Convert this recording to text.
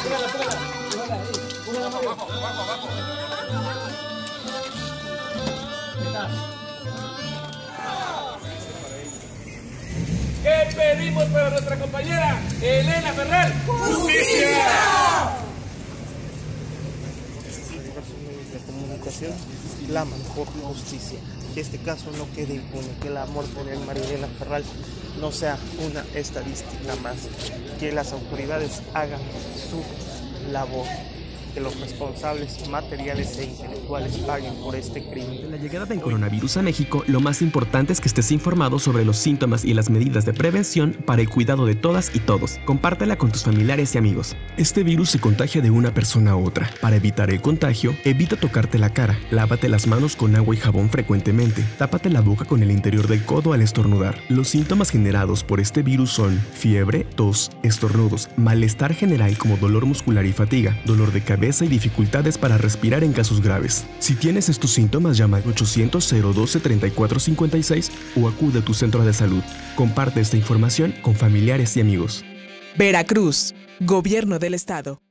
púrala, ¿Qué pedimos para nuestra compañera Elena Ferrer? ¡Justicia! De comunicación claman por justicia. Que este caso no quede impune, que el amor por el Marilena Ferral no sea una estadística más, que las autoridades hagan su labor, que los responsables materiales e intelectuales paguen por este crimen. De la llegada del coronavirus a México, lo más importante es que estés informado sobre los síntomas y las medidas de prevención para el cuidado de todas y todos. Compártela con tus familiares y amigos. Este virus se contagia de una persona a otra. Para evitar el contagio, evita tocarte la cara, lávate las manos con agua y jabón frecuentemente, tápate la boca con el interior del codo al estornudar. Los síntomas generados por este virus son fiebre, tos, estornudos, malestar general como dolor muscular y fatiga, dolor de y dificultades para respirar en casos graves. Si tienes estos síntomas, llama al 800-012-3456 o acude a tu centro de salud. Comparte esta información con familiares y amigos. Veracruz, Gobierno del Estado.